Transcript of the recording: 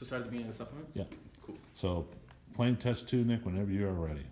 So start at the beginning of the supplement? Yeah. Cool. So, plane test two, Nick, whenever you are ready.